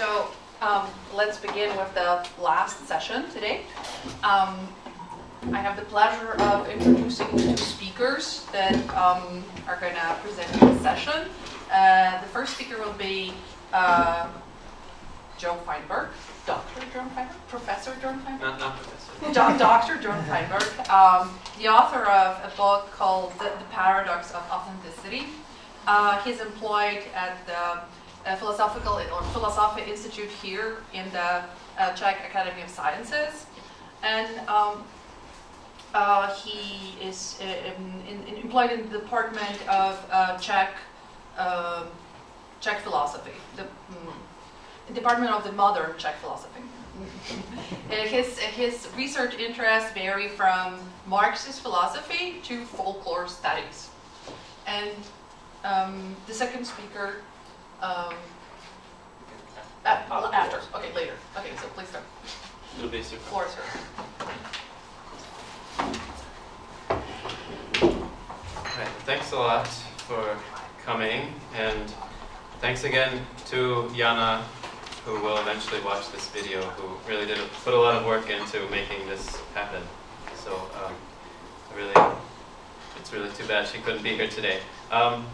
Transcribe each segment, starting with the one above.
So um, let's begin with the last session today. Um, I have the pleasure of introducing two speakers that um, are going to present this session. Uh, the first speaker will be uh, Joe Feinberg, Dr. Joe Feinberg, Professor Joe Feinberg? Not, not professor. Do- Dr. Joan Feinberg, um, the author of a book called The, the Paradox of Authenticity. Uh, he's employed at the uh, Philosophical or Philosophy Institute here in the uh, Czech Academy of Sciences, and um, uh, he is uh, in, in, employed in the department of uh, Czech um Czech philosophy, the mm, department of the modern Czech philosophy. Uh, his, his research interests vary from Marxist philosophy to folklore studies. And um, the second speaker, um, uh, after, okay, later. Okay, so please start. It'll be super. Floor is. Right, thanks a lot for coming, and thanks again to Jana, who will eventually watch this video, who really did a, put a lot of work into making this happen. So, um, really, it's really too bad she couldn't be here today. Um,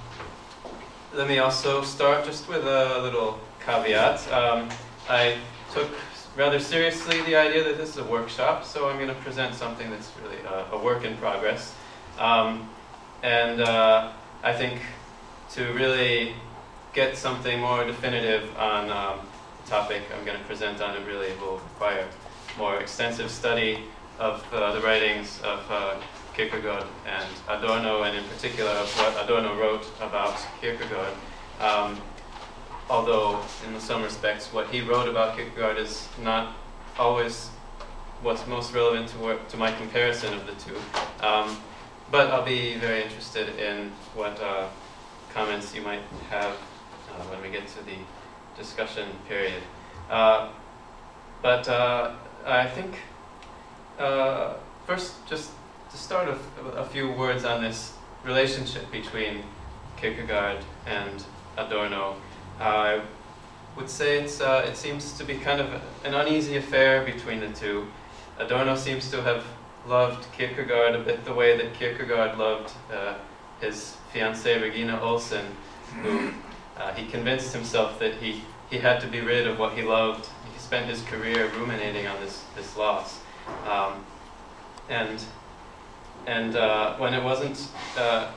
let me also start just with a little caveat. Um, I took rather seriously the idea that this is a workshop, so I'm going to present something that's really a, a work in progress. Um, and uh, I think to really get something more definitive on um, the topic I'm going to present on, it really will require more extensive study of uh, the writings of uh, Kierkegaard and Adorno, and in particular what Adorno wrote about Kierkegaard. Um, although, in some respects, what he wrote about Kierkegaard is not always what's most relevant to, work, to my comparison of the two. Um, but I'll be very interested in what uh, comments you might have uh, when we get to the discussion period. Uh, but uh, I think uh, first, just to start a, a few words on this relationship between Kierkegaard and Adorno. I would say it's, uh, it seems to be kind of an uneasy affair between the two. Adorno seems to have loved Kierkegaard a bit the way that Kierkegaard loved uh, his fiancée Regina Olsen, who uh, he convinced himself that he, he had to be rid of what he loved. He spent his career ruminating on this, this loss. Um, and and uh, when it wasn't uh,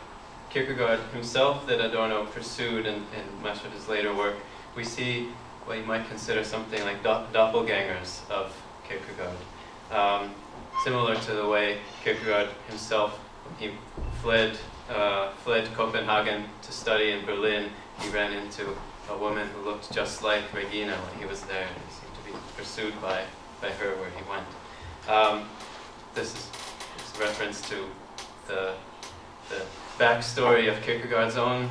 Kierkegaard himself that Adorno pursued in, in much of his later work, we see what you might consider something like do- doppelgangers of Kierkegaard. Um, similar to the way Kierkegaard himself, he fled, uh, fled Copenhagen to study in Berlin, he ran into a woman who looked just like Regina when he was there. He seemed to be pursued by, by her where he went. Um, this is reference to the, the backstory of Kierkegaard's own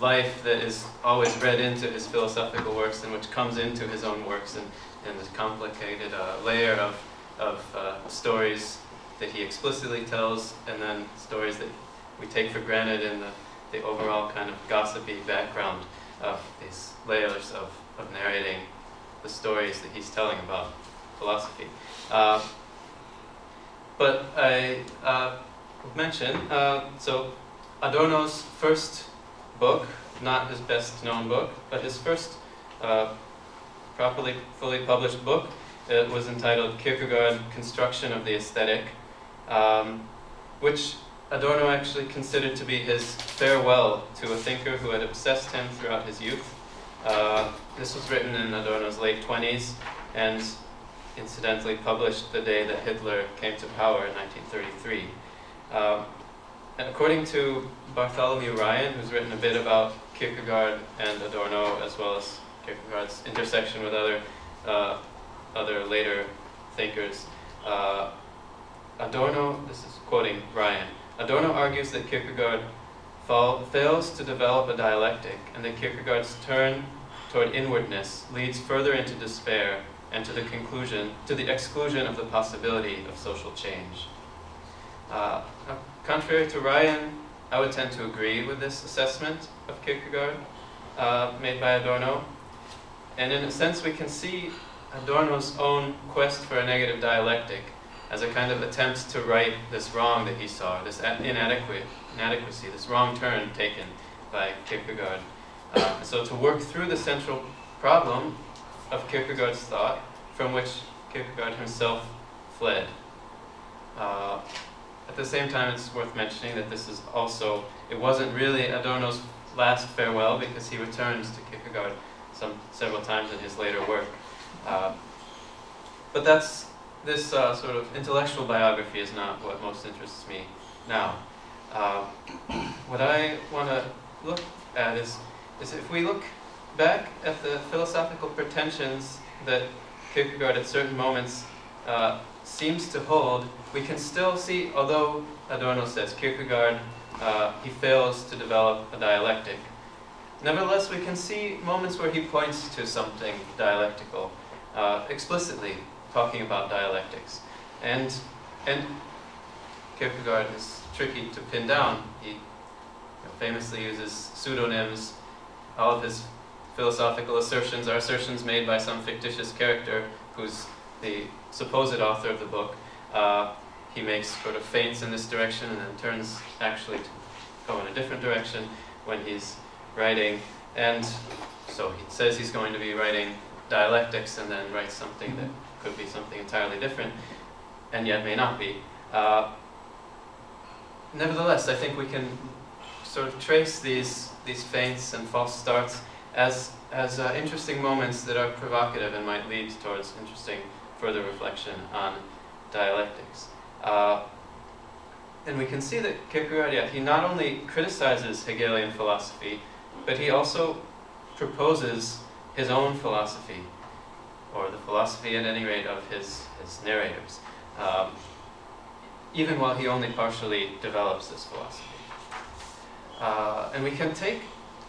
life that is always read into his philosophical works and which comes into his own works and, in this complicated uh, layer of, of uh, stories that he explicitly tells and then stories that we take for granted in the, the overall kind of gossipy background of these layers of, of narrating the stories that he's telling about philosophy. Uh, but I uh, mention, uh, so Adorno's first book, not his best known book, but his first uh, properly, fully published book, it was entitled Kierkegaard Construction of the Aesthetic, um, which Adorno actually considered to be his farewell to a thinker who had obsessed him throughout his youth. Uh, this was written in Adorno's late 20s and incidentally published the day that Hitler came to power in 1933. Um, according to Bartholomew Ryan, who's written a bit about Kierkegaard and Adorno, as well as Kierkegaard's intersection with other, uh, other later thinkers, uh, Adorno, this is quoting Ryan, Adorno argues that Kierkegaard fall, fails to develop a dialectic and that Kierkegaard's turn toward inwardness leads further into despair and to the conclusion, to the exclusion of the possibility of social change. Uh, contrary to Ryan, I would tend to agree with this assessment of Kierkegaard uh, made by Adorno. and in a sense, we can see Adorno's own quest for a negative dialectic as a kind of attempt to right this wrong that he saw, this inadequate, inadequacy, this wrong turn taken by Kierkegaard. Uh, so to work through the central problem of Kierkegaard's thought, from which Kierkegaard himself fled. Uh, at the same time, it's worth mentioning that this is also, it wasn't really Adorno's last farewell because he returns to Kierkegaard some, several times in his later work. Uh, but that's, this uh, sort of intellectual biography is not what most interests me now. Uh, what I want to look at is, is if we look back at the philosophical pretensions that Kierkegaard at certain moments uh, seems to hold, we can still see, although Adorno says Kierkegaard, uh, he fails to develop a dialectic. Nevertheless, we can see moments where he points to something dialectical, uh, explicitly talking about dialectics. And, and Kierkegaard is tricky to pin down. He famously uses pseudonyms. All of his philosophical assertions are assertions made by some fictitious character who's the supposed author of the book. Uh, he makes sort of feints in this direction and then turns actually to go in a different direction when he's writing. And so he says he's going to be writing dialectics and then writes something that could be something entirely different and yet may not be. Uh, nevertheless, I think we can sort of trace these, these feints and false starts as, as uh, interesting moments that are provocative and might lead towards interesting further reflection on dialectics. Uh, and we can see that Kierkegaard, he not only criticizes Hegelian philosophy, but he also proposes his own philosophy, or the philosophy at any rate of his, his narrators, um, even while he only partially develops this philosophy. Uh, and we can take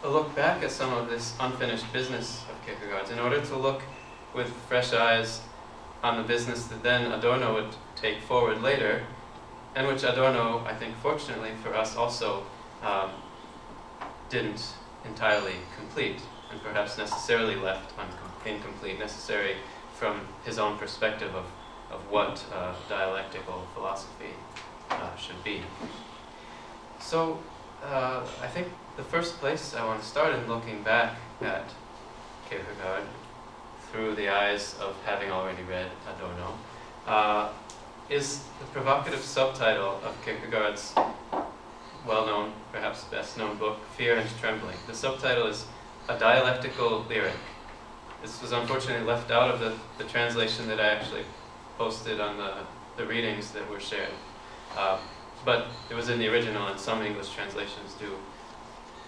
a look back at some of this unfinished business of Kierkegaard's in order to look with fresh eyes on the business that then Adorno would take forward later, and which Adorno, I think fortunately for us, also um, didn't entirely complete, and perhaps necessarily left incomplete, necessary from his own perspective of, of what uh, dialectical philosophy uh, should be. So, uh, I think the first place I want to start in looking back at Kierkegaard through the eyes of having already read Adorno uh, is the provocative subtitle of Kierkegaard's well-known, perhaps best-known book, Fear and Trembling. The subtitle is A Dialectical Lyric. This was unfortunately left out of the, the translation that I actually posted on the, the readings that were shared. Uh, but it was in the original, and some English translations do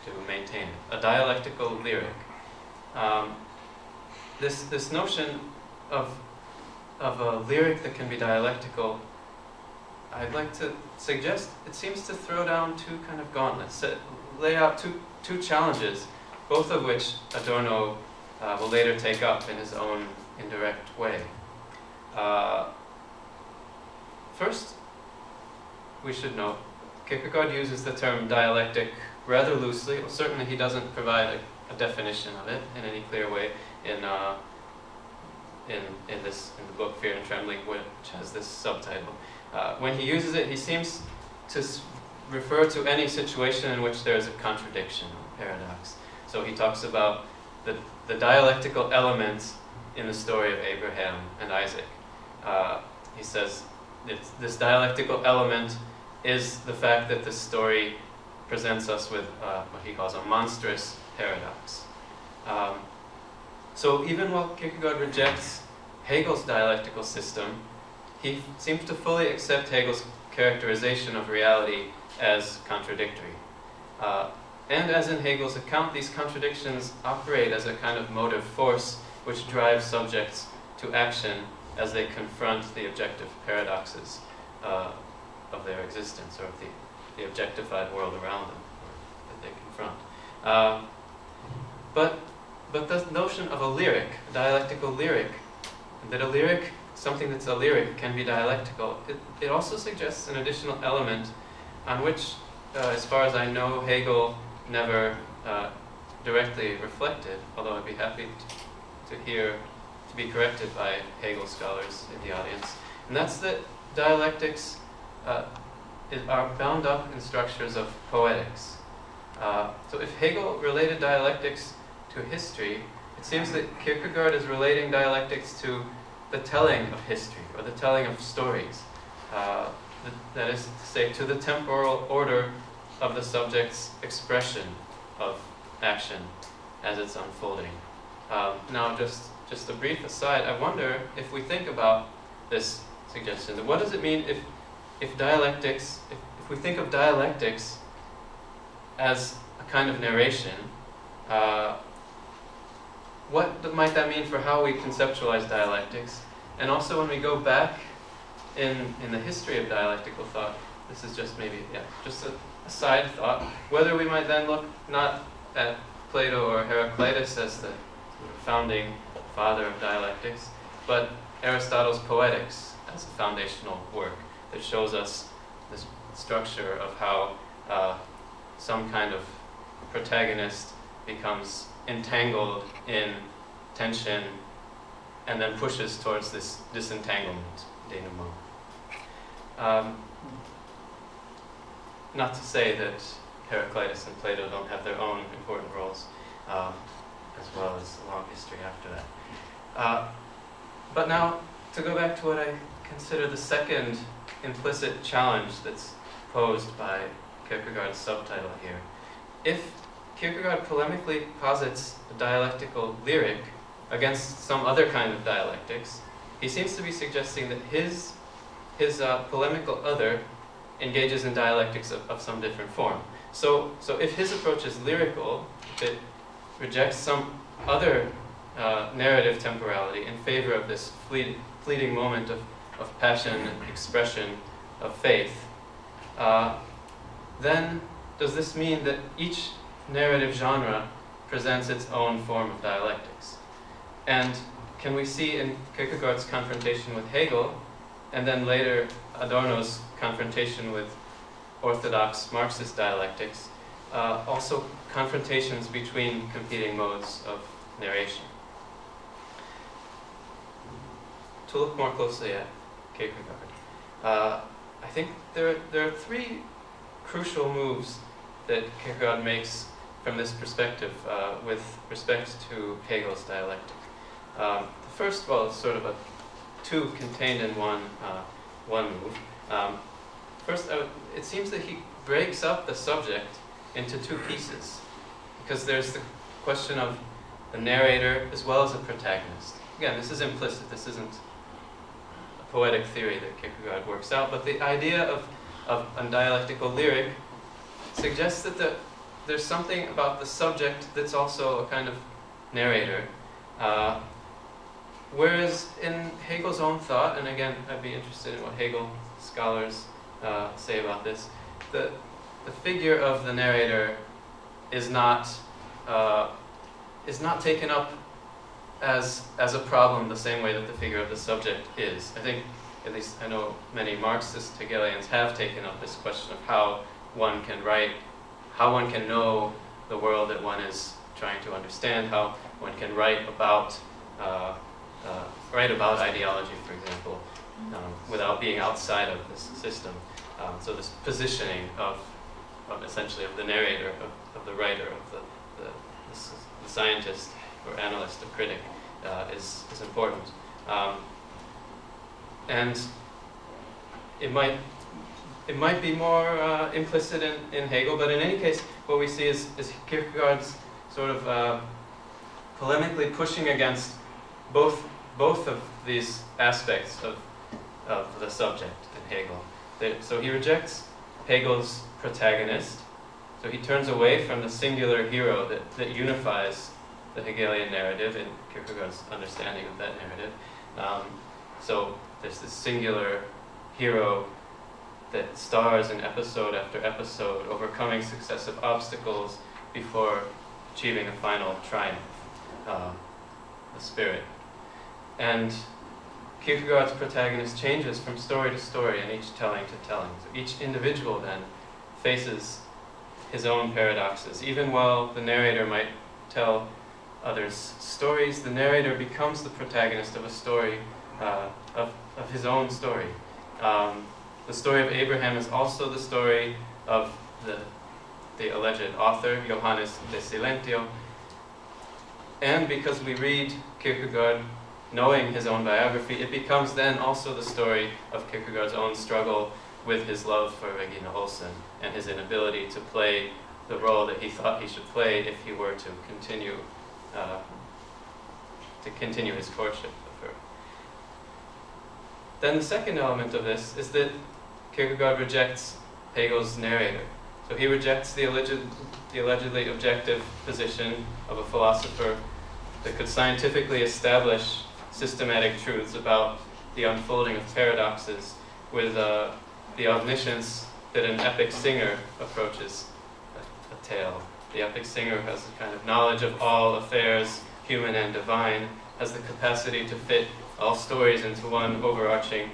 to maintain it. A dialectical lyric. Um, this, this notion of, of a lyric that can be dialectical, I'd like to suggest it seems to throw down two kind of gauntlets, lay out two, two challenges, both of which Adorno uh, will later take up in his own indirect way. Uh, first, we should note, Kierkegaard uses the term dialectic rather loosely. Well, certainly he doesn't provide a, a, definition of it in any clear way in, uh, in, in, this, in the book Fear and Trembling, which has this subtitle. Uh, when he uses it, he seems to refer to any situation in which there is a contradiction or paradox. So he talks about the, the dialectical elements in the story of Abraham and Isaac. Uh, he says this dialectical element is the fact that the story presents us with uh, what he calls a monstrous paradox. Um, so even while Kierkegaard rejects Hegel's dialectical system, he seems to fully accept Hegel's characterization of reality as contradictory. Uh, and as in Hegel's account, these contradictions operate as a kind of motive force which drives subjects to action as they confront the objective paradoxes uh, of their existence or of the, the objectified world around them that they confront. Uh, but, but the notion of a lyric, a dialectical lyric, that a lyric, something that's a lyric, can be dialectical, it, it also suggests an additional element on which, uh, as far as I know, Hegel never uh, directly reflected, although I'd be happy to, to hear, to be corrected by Hegel scholars in the audience. And that's that dialectics uh, are bound up in structures of poetics. Uh, so if Hegel related dialectics to history, it seems that Kierkegaard is relating dialectics to the telling of history or the telling of stories. Uh, that is to say, to the temporal order of the subject's expression of action as it's unfolding. Um, now, just, just a brief aside, I wonder if we think about this suggestion, what does it mean if, if dialectics, if, if we think of dialectics as a kind of narration, uh, what might that mean for how we conceptualize dialectics? And also when we go back in, in the history of dialectical thought, this is just maybe, yeah, just a, a side thought, whether we might then look not at Plato or Heraclitus as the founding father of dialectics, but Aristotle's Poetics as a foundational work that shows us this structure of how uh, some kind of protagonist becomes entangled in tension and then pushes towards this disentanglement, denouement. Um, not to say that Heraclitus and Plato don't have their own important roles, um, as well as a long history after that. Uh, but now, to go back to what I consider the second implicit challenge that's posed by Kierkegaard's subtitle here. If Kierkegaard polemically posits a dialectical lyric against some other kind of dialectics, he seems to be suggesting that his, his uh, polemical other engages in dialectics of, of some different form. So, so if his approach is lyrical, it rejects some other uh, narrative temporality in favor of this fleet, fleeting moment of, of passion expression of faith, uh, then does this mean that each narrative genre presents its own form of dialectics? And can we see in Kierkegaard's confrontation with Hegel, and then later Adorno's confrontation with orthodox Marxist dialectics, uh, also confrontations between competing modes of narration. To look more closely at Kierkegaard, uh, I think there, there are three crucial moves that Kierkegaard makes from this perspective uh, with respect to Hegel's dialectic. Um, the first, well, is sort of a two contained in one, uh, one move. Um, first, it seems that he breaks up the subject into two pieces because there's the question of the narrator as well as the protagonist. Again, this is implicit. This isn't poetic theory that Kierkegaard works out, but the idea of, of a dialectical lyric suggests that the, there's something about the subject that's also a kind of narrator. Uh, whereas in Hegel's own thought, and again, I'd be interested in what Hegel scholars uh, say about this, the, the figure of the narrator is not, uh, is not taken up as, as a problem the same way that the figure of the subject is. I think, at least I know many Marxist Hegelians have taken up this question of how one can write, how one can know the world that one is trying to understand, how one can write about, uh, uh, write about ideology, for example, um, without being outside of this system. Um, so this positioning of, of essentially of the narrator, of, of the writer, of the, the, the, the scientist or analyst or critic uh, is, is important. Um, and it might it might be more uh, implicit in, in Hegel, but in any case, what we see is, is Kierkegaard's sort of uh, polemically pushing against both, both of these aspects of, of the subject in Hegel. So he rejects Hegel's protagonist, so he turns away from the singular hero that, that unifies the Hegelian narrative and Kierkegaard's understanding of that narrative. Um, so there's this singular hero that stars in episode after episode, overcoming successive obstacles before achieving a final triumph, uh, the spirit. And Kierkegaard's protagonist changes from story to story and each telling to telling. So each individual then faces his own paradoxes, even while the narrator might tell others' stories. The narrator becomes the protagonist of a story, uh, of, of his own story. Um, the story of Abraham is also the story of the, the alleged author, Johannes de Silentio. And because we read Kierkegaard knowing his own biography, it becomes then also the story of Kierkegaard's own struggle with his love for Regina Olsen and his inability to play the role that he thought he should play if he were to continue uh, to continue his courtship of her. Then the second element of this is that Kierkegaard rejects Hegel's narrator. So he rejects the, alleged, the allegedly objective position of a philosopher that could scientifically establish systematic truths about the unfolding of paradoxes with uh, the omniscience that an epic singer approaches a, a tale. The epic singer has a kind of knowledge of all affairs, human and divine, has the capacity to fit all stories into one overarching,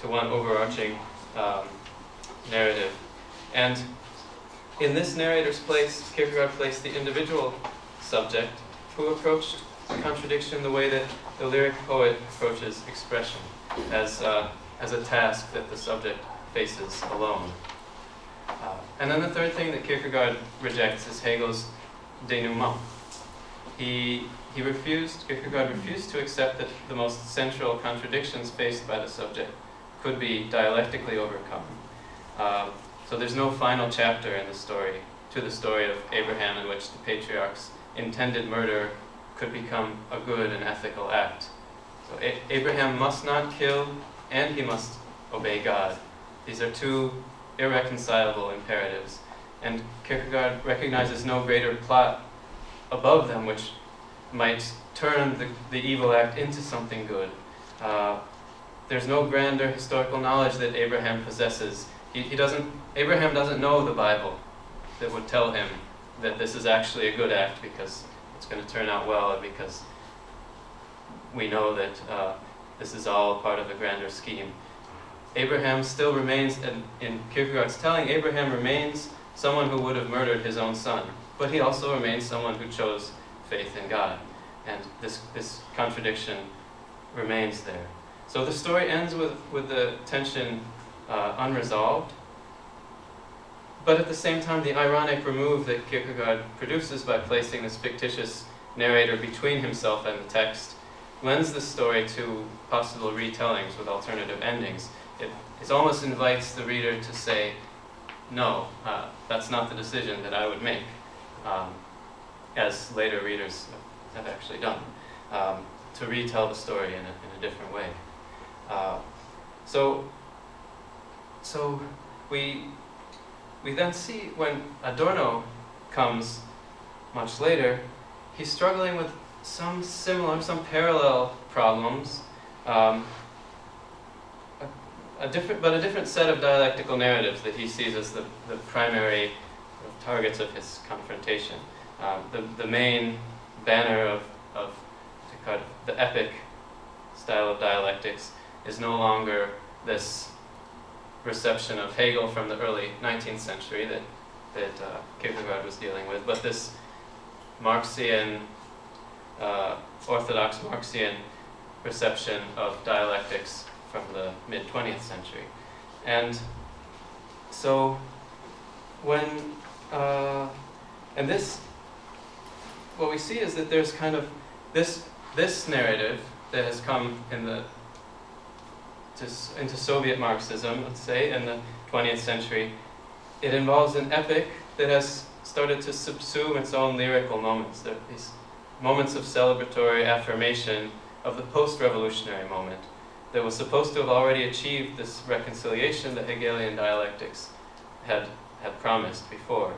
to one overarching um, narrative. And in this narrator's place, Kierkegaard placed the individual subject who approached contradiction the way that the lyric poet approaches expression, as, uh, as a task that the subject faces alone. And then the third thing that Kierkegaard rejects is Hegel's denouement. He, he refused, Kierkegaard refused to accept that the most central contradictions faced by the subject could be dialectically overcome. Uh, so there's no final chapter in the story, to the story of Abraham in which the patriarch's intended murder could become a good and ethical act. So a Abraham must not kill and he must obey God. These are two irreconcilable imperatives. And Kierkegaard recognizes no greater plot above them which might turn the, the evil act into something good. Uh, there's no grander historical knowledge that Abraham possesses. He, he doesn't, Abraham doesn't know the Bible that would tell him that this is actually a good act because it's going to turn out well and because we know that uh, this is all part of a grander scheme. Abraham still remains, in, in Kierkegaard's telling, Abraham remains someone who would have murdered his own son, but he also remains someone who chose faith in God. And this, this contradiction remains there. So the story ends with, with the tension uh, unresolved, but at the same time, the ironic remove that Kierkegaard produces by placing this fictitious narrator between himself and the text lends the story to possible retellings with alternative endings. It, it almost invites the reader to say, no, uh, that's not the decision that I would make, um, as later readers have actually done, um, to retell the story in a, in a different way. Uh, so, so we we then see when Adorno comes much later, he's struggling with some similar, some parallel problems, um, a, different, but a different set of dialectical narratives that he sees as the, the primary targets of his confrontation. Um, the, the main banner of, of the epic style of dialectics is no longer this reception of Hegel from the early 19th century that, that uh, Kierkegaard was dealing with, but this Marxian, uh, orthodox Marxian reception of dialectics from the mid 20th century. And so when, uh, and this, what we see is that there's kind of this, this narrative that has come in the to, into Soviet Marxism, let's say, in the 20th century, it involves an epic that has started to subsume its own lyrical moments. There are these moments of celebratory affirmation of the post-revolutionary moment that was supposed to have already achieved this reconciliation that Hegelian dialectics had, had promised before.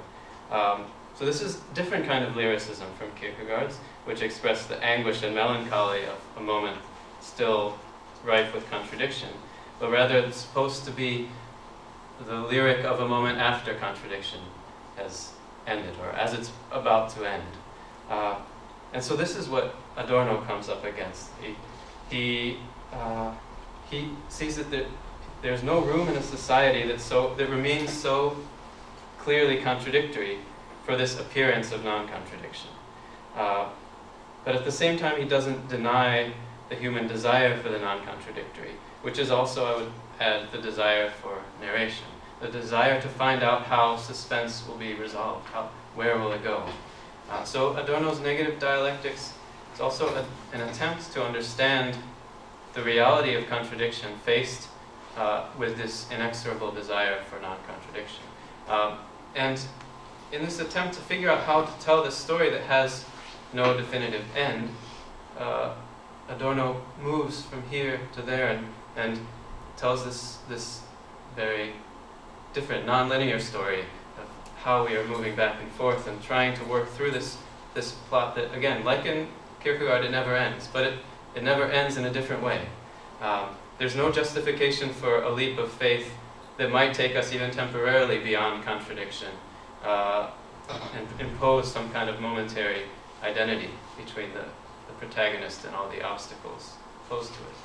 Um, so this is a different kind of lyricism from Kierkegaard's, which expressed the anguish and melancholy of a moment still rife with contradiction, but rather it's supposed to be the lyric of a moment after contradiction has ended, or as it's about to end. Uh, and so this is what Adorno comes up against. He, he, uh, he sees that there, there's no room in a society that, so, that remains so clearly contradictory for this appearance of non-contradiction. Uh, But at the same time, he doesn't deny the human desire for the non-contradictory, which is also, I would add, the desire for narration, the desire to find out how suspense will be resolved, how, where will it go. Uh, so Adorno's negative dialectics is also a, an attempt to understand the reality of contradiction faced uh, with this inexorable desire for non-contradiction. Um, and in this attempt to figure out how to tell this story that has no definitive end, uh, Adorno moves from here to there and, and tells this, this very different, non-linear story of how we are moving back and forth and trying to work through this, this plot that, again, like in Kierkegaard, it never ends, but it, it never ends in a different way. Um, there's no justification for a leap of faith that might take us even temporarily beyond contradiction uh, and impose some kind of momentary identity between the, the protagonist and all the obstacles posed to it.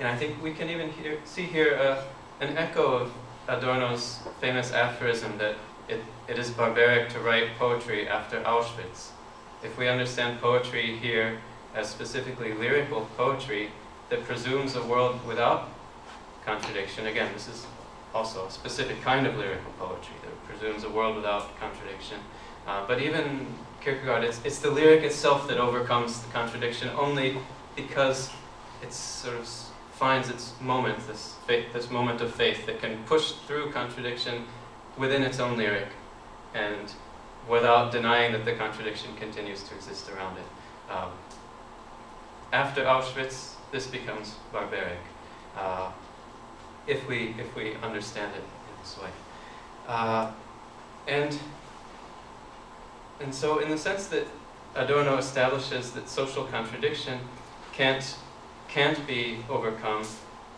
And I think we can even hear, see here uh, an echo of Adorno's famous aphorism that it, it is barbaric to write poetry after Auschwitz. If we understand poetry here as specifically lyrical poetry that presumes a world without contradiction, again, this is also a specific kind of lyrical poetry that presumes a world without contradiction. Uh, but even Kierkegaard, it's, it's the lyric itself that overcomes the contradiction only because it sort of finds its moment, this, faith, this moment of faith that can push through contradiction within its own lyric and without denying that the contradiction continues to exist around it. Um, after Auschwitz, this becomes barbaric. Uh, if we if we understand it in this way. Uh, and and so in the sense that Adorno establishes that social contradiction can't can't be overcome,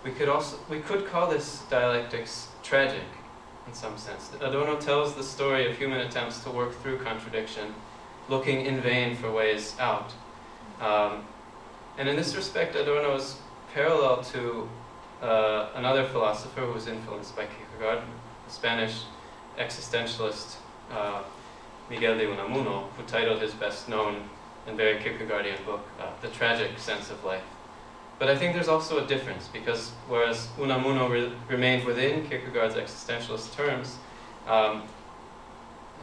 we could also we could call this dialectics tragic in some sense. Adorno tells the story of human attempts to work through contradiction, looking in vain for ways out. Um, and in this respect, Adorno is parallel to uh, another philosopher who was influenced by Kierkegaard, a Spanish existentialist, uh, Miguel de Unamuno, who titled his best known and very Kierkegaardian book, uh, The Tragic Sense of Life. But I think there's also a difference because whereas Unamuno re remained within Kierkegaard's existentialist terms, um,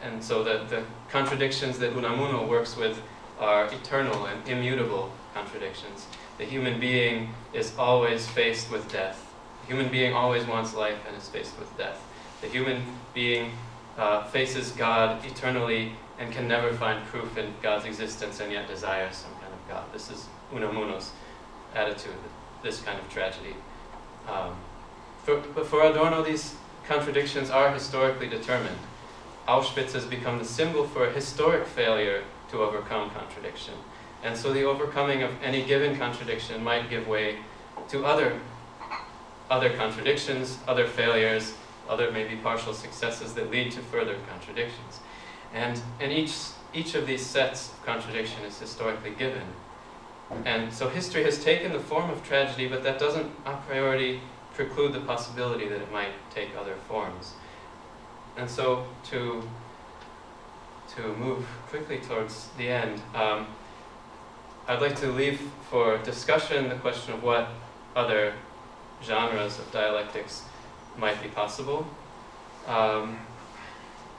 and so the, the contradictions that Unamuno works with are eternal and immutable contradictions. The human being is always faced with death. The human being always wants life and is faced with death. The human being uh, faces God eternally and can never find proof in God's existence and yet desires some kind of God. This is Unamuno's attitude, this kind of tragedy. Um, for, but for Adorno, these contradictions are historically determined. Auschwitz has become the symbol for a historic failure to overcome contradiction. And so the overcoming of any given contradiction might give way to other, other contradictions, other failures, other maybe partial successes that lead to further contradictions. And, and each, each of these sets of contradiction is historically given. And so history has taken the form of tragedy, but that doesn't a priori preclude the possibility that it might take other forms. And so to, to move quickly towards the end, um, I'd like to leave for discussion the question of what other genres of dialectics might be possible. Um,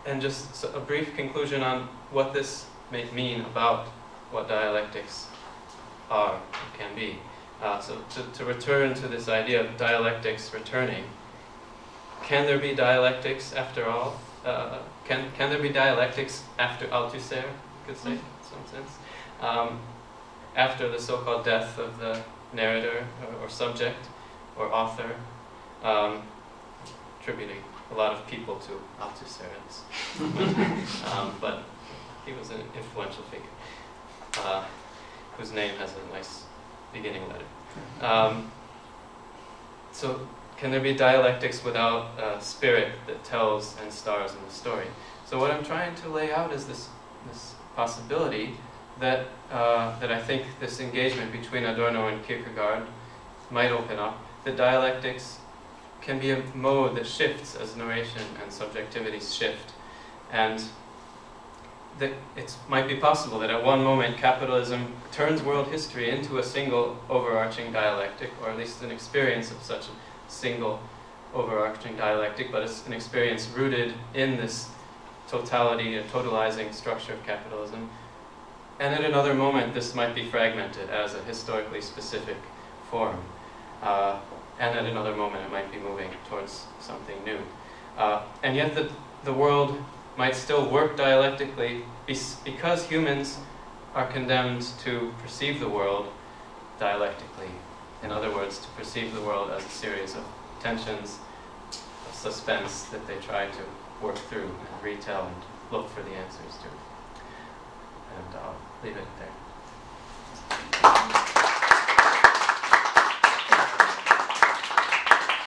and just a brief conclusion on what this may mean about what dialectics are and can be. Uh, so to, to return to this idea of dialectics returning, can there be dialectics after all? Uh, can, can there be dialectics after Althusser, you could say, in some sense? Um, after the so-called death of the narrator or, or subject or author, um, attributing a lot of people to Althusser, um, but he was an influential figure uh, whose name has a nice beginning letter. Um, so can there be dialectics without a spirit that tells and stars in the story? So what I'm trying to lay out is this, this possibility that, uh, that I think this engagement between Adorno and Kierkegaard might open up, that dialectics can be a mode that shifts as narration and subjectivity shift. And that it might be possible that at one moment capitalism turns world history into a single overarching dialectic, or at least an experience of such a single overarching dialectic, but it's an experience rooted in this totality and totalizing structure of capitalism. And at another moment, this might be fragmented as a historically specific form. Uh, and at another moment, it might be moving towards something new. Uh, and yet, the, the world might still work dialectically because humans are condemned to perceive the world dialectically. In other words, to perceive the world as a series of tensions, of suspense that they try to work through and retell and look for the answers to. And I'll नहीं लगता है